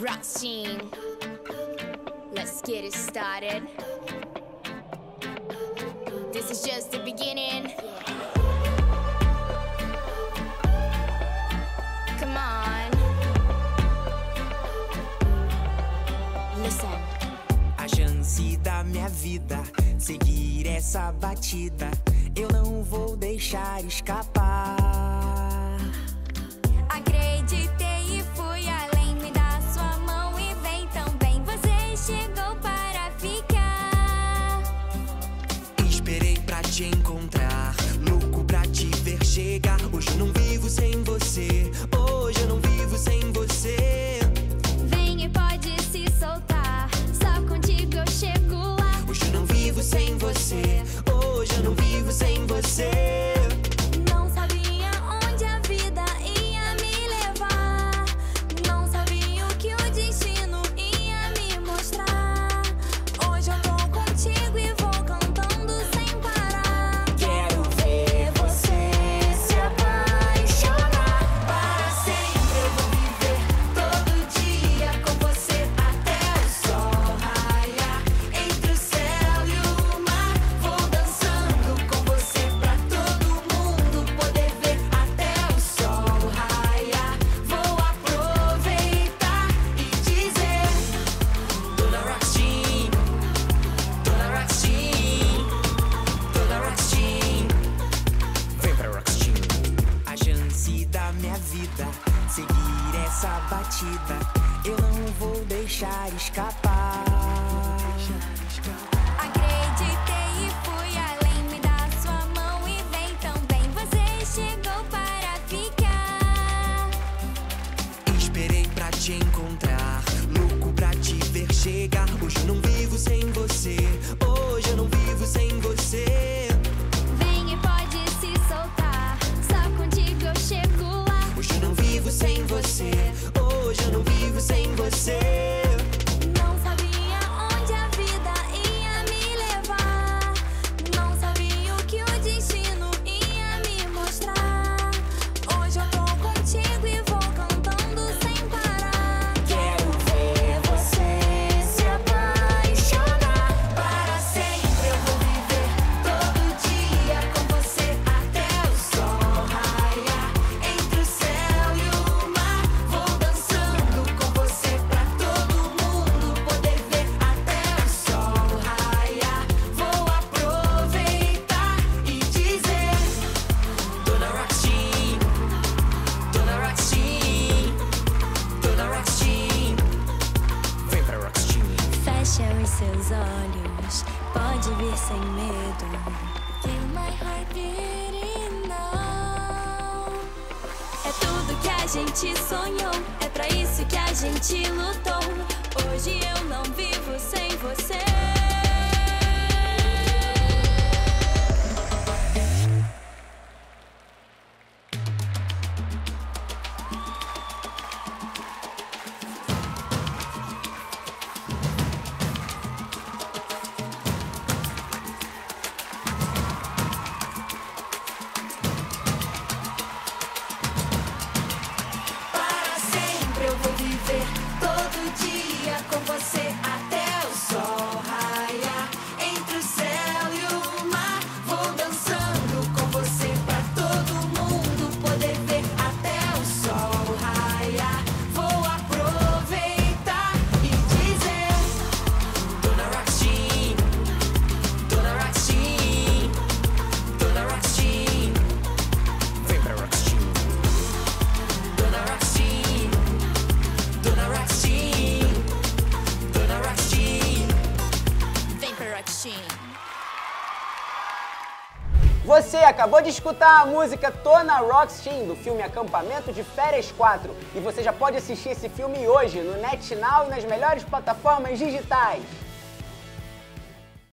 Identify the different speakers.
Speaker 1: rock scene. Let's get it started. This is just the beginning. Come on. Listen.
Speaker 2: A chance da minha vida seguir essa batida. Eu não vou deixar escapar. deixar escapar.
Speaker 3: olhos, pode vir sem medo. Feel my heart. É tudo que a gente sonhou, é pra isso que a gente lutou. Hoje eu não vivo.
Speaker 4: Você acabou de escutar a música Tona Rockstein do filme Acampamento de Férias 4 e você já pode assistir esse filme hoje no NetNow e nas melhores plataformas digitais.